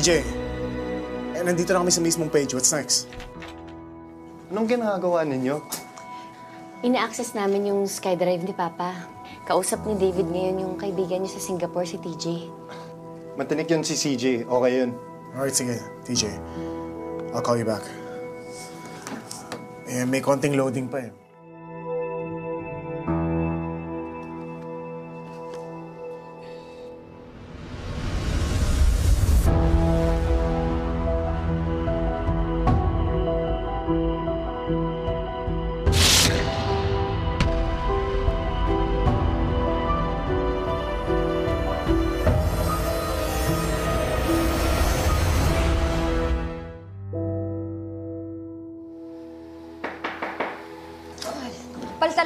TJ, eh, nandito na kami sa mismong page. What's next? Anong ginagawa ninyo? Ina-access namin yung SkyDrive ni Papa. Kausap ni David ngayon yung kaibigan niya sa Singapore, si TJ. Matinik yun si CJ. Okay yun. Alright, sige. TJ, I'll call you back. Eh, may konting loading pa eh.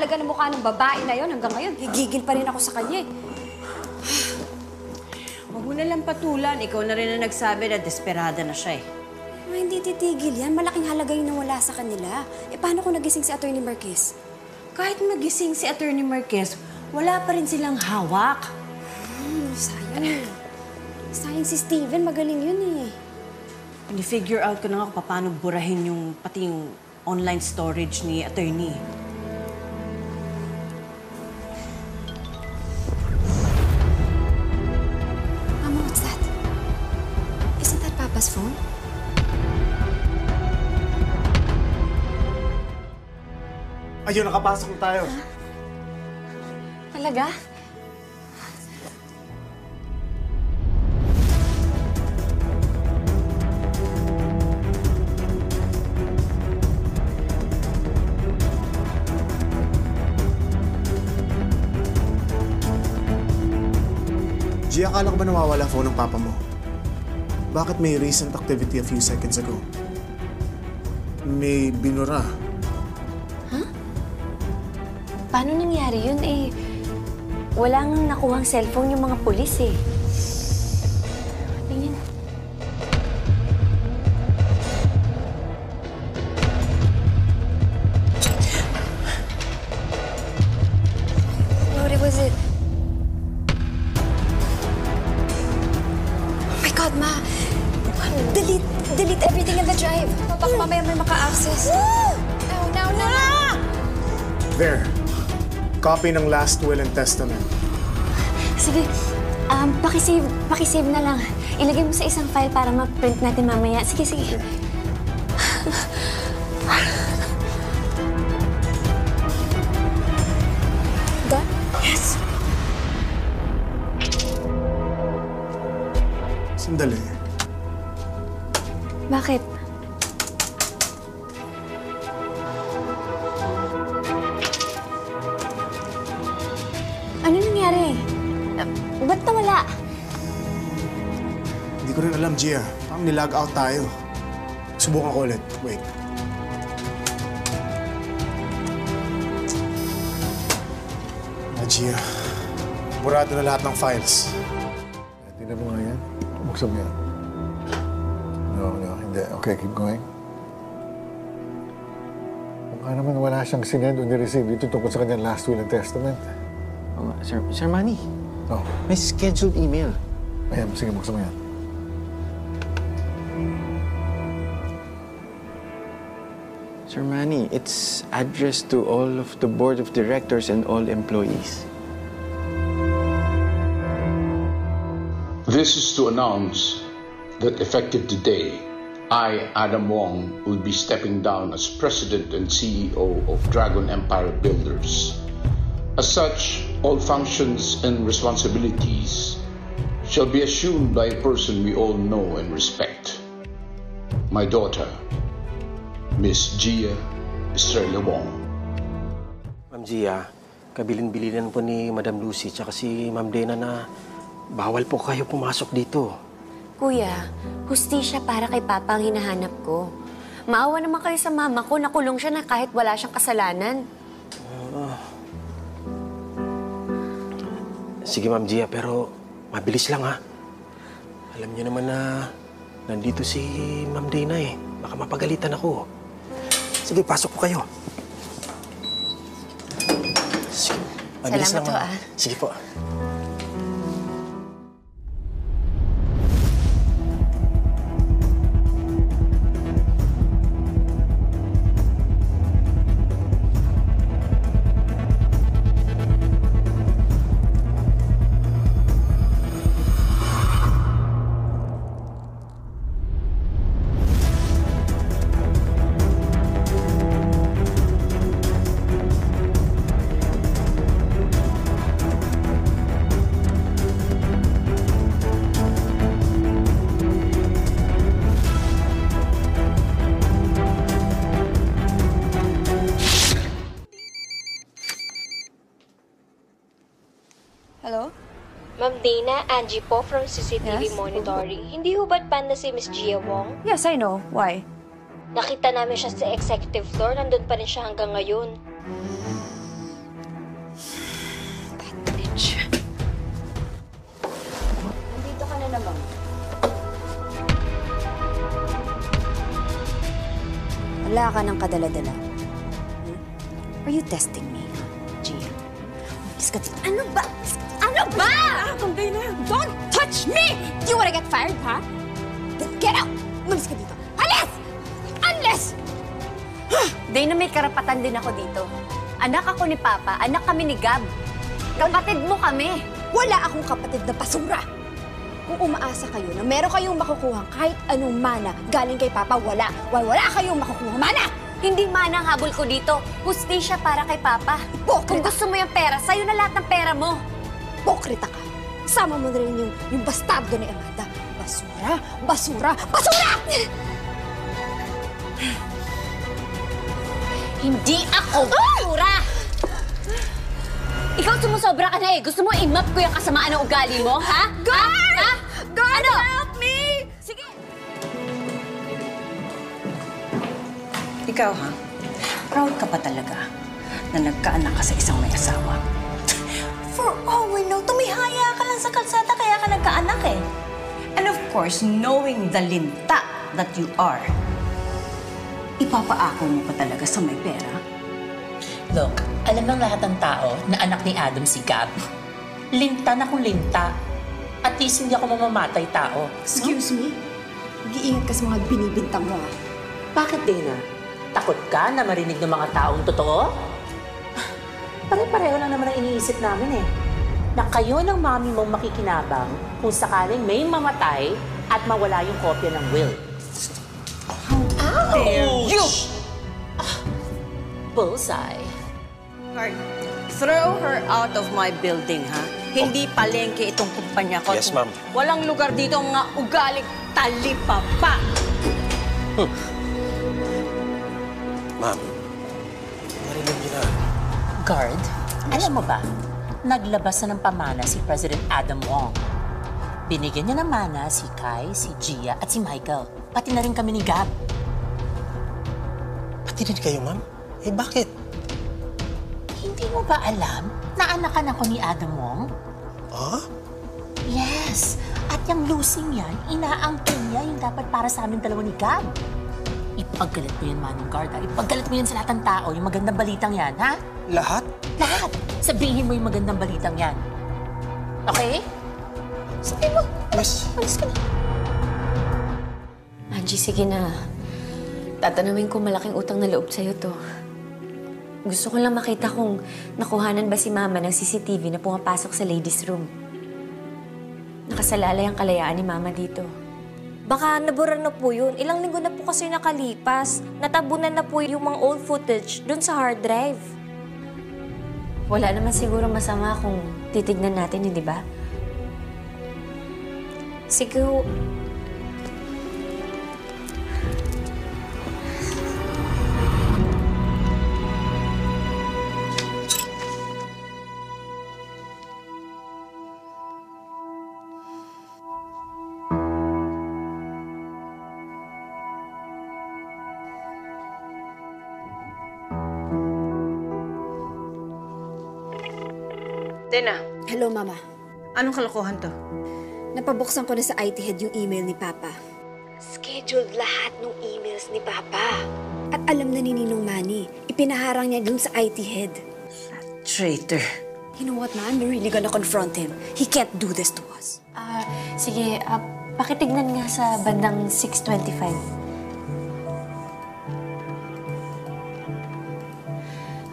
Talaga ng mukha ng babae na yon hanggang ngayon. Gigigil pa rin ako sa kanya eh. Huwag mo na lang patulan. Ikaw na rin ang nagsabi na desperada na siya eh. Ay, hindi titigil yan. Malaking halaga yung nawala sa kanila. Eh, paano kung nagising si Atty. Marquez? Kahit magising si Attorney Marquez, wala pa rin silang hawak. Hmm, sayang. Sayang si Steven. Magaling yun eh. Ni-figure out ko na nga kung paano burahin yung pati yung online storage ni attorney. Ayun, nakapasok na tayo. Talaga? G, akala ko ba nawawala phone ng papa mo? Bakit may recent activity a few seconds ago? May binura. Paano nangyari yun eh? Wala nang nakuhang cellphone yung mga pulis eh. Tingin. Copy ng last will and testament. Sige, um, pakisave, pakisave na lang. Ilagay mo sa isang file para ma-print natin mamaya. Sige, sige. Done? Yes. Sandali. Bakit? Alam, Gia. Parang nilag out tayo. Subukan ko ulit. Wait. Ah, Gia. Burado na lahat ng files. Tingnan mo nga yan. Buksan mo yan. No, no, hindi. Okay, keep going. Mukha naman wala siyang sinend o nireceive dito tungkol sa kanyang last will and testament. Nga, Sir, Sir Manny, Oh, may scheduled email. ayan. Sige, buksan mo yan. Sir Manny, it's addressed to all of the board of directors and all employees. This is to announce that effective today, I, Adam Wong, will be stepping down as President and CEO of Dragon Empire Builders. As such, all functions and responsibilities shall be assumed by a person we all know and respect. My daughter, Miss Gia Estrella Wong. Ma'am Gia, kabilin-bilinan po ni Madam Lucy tsaka si Ma'am Dena na bawal po kayo pumasok dito. Kuya, hustisya para kay Papa ang hinahanap ko. Maawa naman kayo sa mama ko, nakulong siya na kahit wala siyang kasalanan. Sige, Ma'am Gia, pero mabilis lang ha. Alam niyo naman na nandito si Ma'am Dana eh. Baka mapagalitan ako. Sige, pasok po kayo. Sige, mabilis Salamat lang, ho, ma'am. ah. Sige po. Ma'am Dana, Angie po from CCTV Yes? Monitoring. Hindi hubad panda si Miss Gia Wong? Yes, I know. Why? Nakita namin siya sa executive floor. Nandun pa rin siya hanggang ngayon. Bitch. Nandito ka na naman. Wala ka ng kadala-dala. Hmm? Are you testing me, Gia? Umalis ka dito. Ano ba? Ano ba? Don't touch me! Do you wanna get fired, ha? Then get out! Umalis ka dito. Alis! Alis! Dana, may karapatan din ako dito. Anak ako ni Papa, anak kami ni Gab. Kapatid mo kami. Wala akong kapatid na basura. Kung umaasa kayo na meron kayong makukuha kahit anong mana galing kay Papa, wala. Why wala kayong makukuha mana? Hindi man ang habol ko dito. Hustisya para kay Papa. Kung Hipokrita. gusto mo yung pera, sa'yo na lahat ng pera mo. Hipokrita ka. Sama mo na rin yung, yung bastardo ni Amanda. Basura, basura, basura! Hindi ako basura! Ikaw sumusobra ka na eh. Gusto mo i-map ko yung kasamaan ng ugali mo, ha? Guard! Ha? Guard, ano? help me! Sige! Ikaw ha, proud ka pa talaga na nagkaanak ka sa isang may asawa. For all we know, tumihaya ka lang sa kalsada kaya ka nagkaanak eh. And of course, knowing the linta that you are, ipapaako mo pa talaga sa may pera. Look, alam ng lahat ng tao na anak ni Adam si Gab. Linta na kung linta. At least hindi ako mamamatay tao. Excuse me? Mag-iingat ka sa mga binibintang mo ha. Bakit, Dana? Takot ka na marinig ng mga taong totoo? Pare-pareho lang naman ang iniisip namin eh. Na kayo ng mami mong makikinabang kung sakaling may mamatay at mawala yung kopya ng will. How dare you! Ah, bullseye. Guard, throw her out of my building, ha? Hindi palengke itong kumpanya ko. Yes, ma'am. Walang lugar dito ang mga ugaling talipapa. Ma'am, niyo na. Guard, alam mo ba, naglabas na ng pamana si President Adam Wong. Binigyan niya ng mana si Kai, si Gia, at si Michael. Pati na rin kami ni Gab. Pati din kayo, ma'am? Eh, bakit? Hindi mo ba alam na anakan ako ni Adam Wong? Ah? Yes. At yung losing yan, inaangkin niya yung dapat para sa amin dalawa ni Gab. Ipaggalit mo yan, Manong Guard, ha? Ipaggalit mo yan sa lahat ng tao, yung magandang balitang yan, ha? Lahat? Lahat! Sabihin mo yung magandang balitang yan. Okay? Sabihin mo. Yes. Alis ka na. Angie, sige na. Tatanawin ko malaking utang na loob sa'yo to. Gusto ko lang makita kung nakuhanan ba si Mama ng CCTV na pumapasok sa ladies' room. Nakasalalay ang kalayaan ni Mama dito. Baka nabura na po yun. Ilang linggo na po kasi nakalipas. Natabunan na po yung mga old footage dun sa hard drive. Wala naman siguro masama kung titignan natin, hindi ba? Sige Dena. Hello, Mama. Anong kalokohan to? Napabuksan ko na sa IT head yung email ni Papa. Scheduled lahat ng emails ni Papa. At alam na ni Ninong Manny, ipinaharang niya dun sa IT head. Traitor. You know what, man? We're really gonna confront him. He can't do this to us. Ah, sige, ah, pakitignan nga sa bandang 6.25.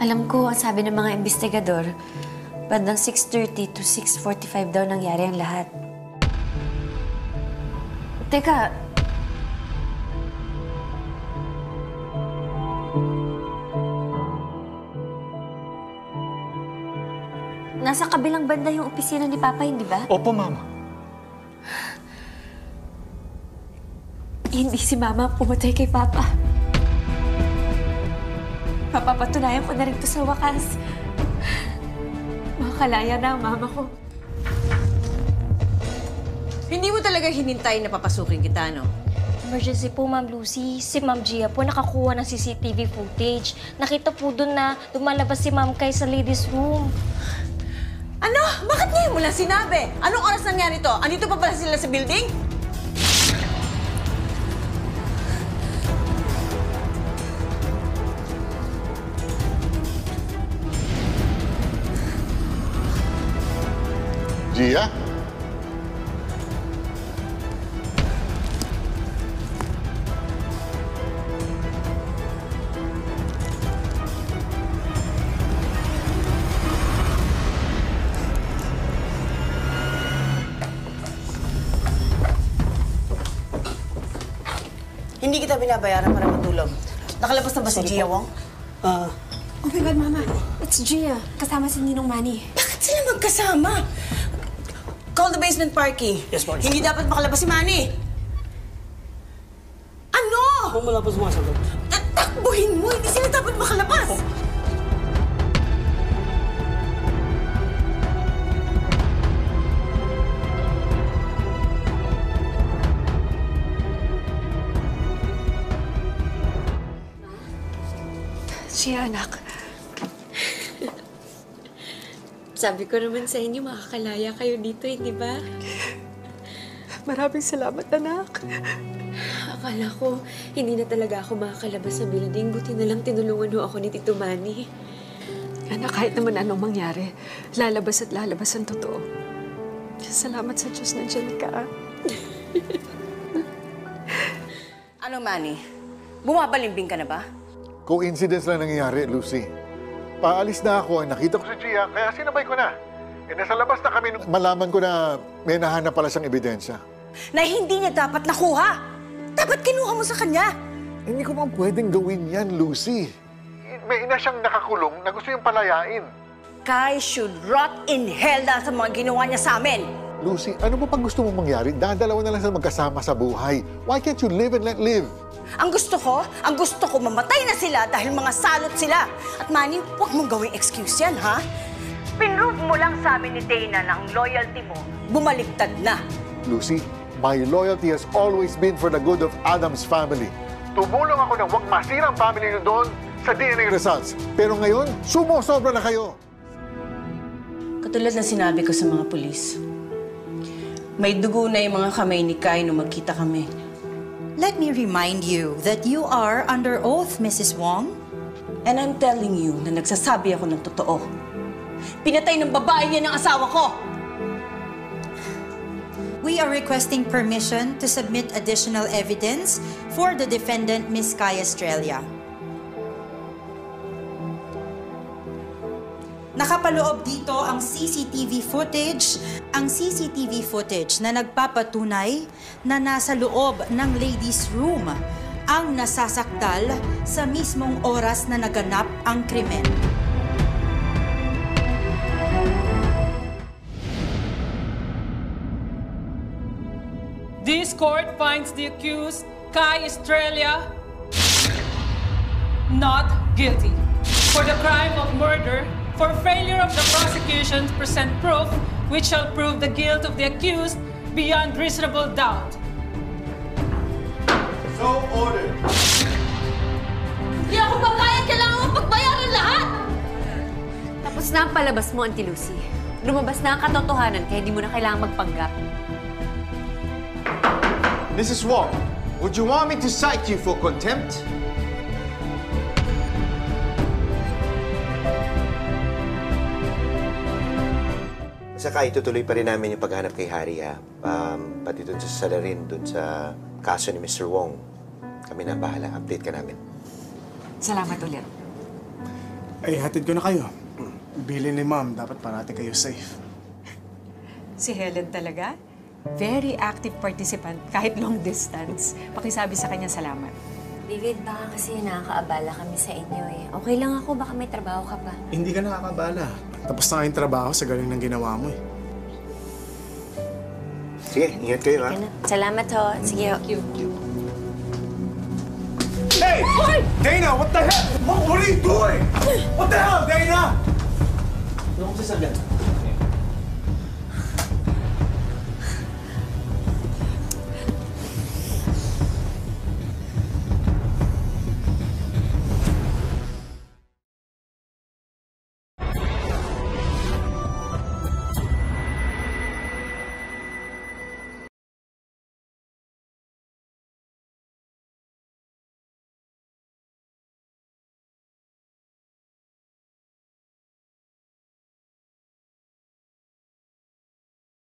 Alam ko, ang sabi ng mga investigador, bandang 6.30 to 6.45 daw nangyari ang lahat. Teka, nasa kabilang banda yung opisina ni Papa, hindi ba? Opo, ma'am. Hindi si Mama pumatay kay Papa. Mapapatunayan ko na rin to sa wakas. Makakalaya na ang Mama ko. Hindi mo talaga hinintay na papasukin kita, no? Emergency po, Ma'am Lucy. Si Ma'am Gia po nakakuha ng CCTV footage. Nakita po doon na lumalabas si Ma'am Kay sa ladies' room. Ano? Bakit ngayon mo lang sinabi? Anong oras nangyari to? Andito pa pala sila sa building? Gia? Hindi kita binabayaran para matulog. Nakalabas na ba si Gia Wong? Oh my God, Mama. It's Gia. Kasama si Ninong Manny. Bakit sila magkasama? The basement parking. Yes, boss. Hindi dapat makalabas si Manny. Ano? Kung wala pa sumasagot. Tatakbuhin mo! Hindi sila dapat makalabas! Siya, anak. Sabi ko naman sa inyo, makakalaya kayo dito, hindi ba? Maraming salamat, anak. Akala ko, hindi na talaga ako makakalabas sa building. Buti na lang tinulungan ho ako ni Tito Manny. Anak, kahit naman anong mangyari, lalabas at lalabas ang totoo. Salamat sa Diyos na dyan ka. Ano, Manny? Bumabalimbing ka na ba? Coincidence lang nangyayari, Lucy. Paalis na ako, nakita ko si Gia, kaya sinabay ko na. Eh, nasa labas na kami nung malaman ko na may nahanap pala siyang ebidensya. Na hindi niya dapat nakuha! Dapat kinuha mo sa kanya! Hindi ko man pwedeng gawin yan, Lucy. May ina siyang nakakulong na gusto yung palayain. Kai should rot in hell dahil sa mga ginawa niya sa amin! Lucy, ano ba pag gusto mong mangyari? Dadalawa na lang sila magkasama sa buhay. Why can't you live and let live? Ang gusto ko, ang gusto ko mamatay na sila dahil mga salot sila. At Manny, huwag mong gawing excuse yan, ha? Pinrove mo lang sa amin ni Dana na ang loyalty mo, bumaliktad na. Lucy, my loyalty has always been for the good of Adam's family. Tumulong ako na huwag masira ang family niyo doon sa DNA results. Pero ngayon, sumusobra na kayo. Katulad ng sinabi ko sa mga pulis, may dugo na yung mga kamay ni Kai nung magkita kami. Let me remind you that you are under oath, Mrs. Wong. And I'm telling you na nagsasabi ako ng totoo. Pinatay ng babae niya ng asawa ko! We are requesting permission to submit additional evidence for the defendant, Miss Kai Estrella. Nakapaloob dito ang CCTV footage, ang CCTV footage na nagpapatunay na nasa loob ng ladies' room ang nasasakdal sa mismong oras na naganap ang krimen. This court finds the accused, Kai Estrella, not guilty for the crime of murder for failure of the prosecution to present proof which shall prove the guilt of the accused beyond reasonable doubt. So ordered. Hindi ako papayag! Kailangan mo pagbayaran lahat! Tapos na ang palabas mo, Auntie Lucy. Lumabas na ang katotohanan kaya di mo na kailangang magpanggap. Mrs. Wong, would you want me to cite you for contempt? Saka itutuloy pa rin namin yung paghanap kay Harry ha. Um, pati dun sa salarin, dun sa kaso ni Mr. Wong. Kami na bahala. Update ka namin. Salamat ulit. Ay, hatid ko na kayo. Bilin ni ma'am, dapat parati kayo safe. Si Helen talaga? Very active participant kahit long distance. Pakisabi sa kanya salamat. David, baka kasi nakakaabala kami sa inyo eh. Okay lang ako, baka may trabaho ka pa. Hindi ka nakakabala. Tapos na kayong trabaho sa galing ng ginawa mo eh. Sige, ingat kayo ha. Salamat ho. Sige ho. Hey! Dana, what the hell? What, what are you doing? What the hell, Dana? Ano kong sasabihan?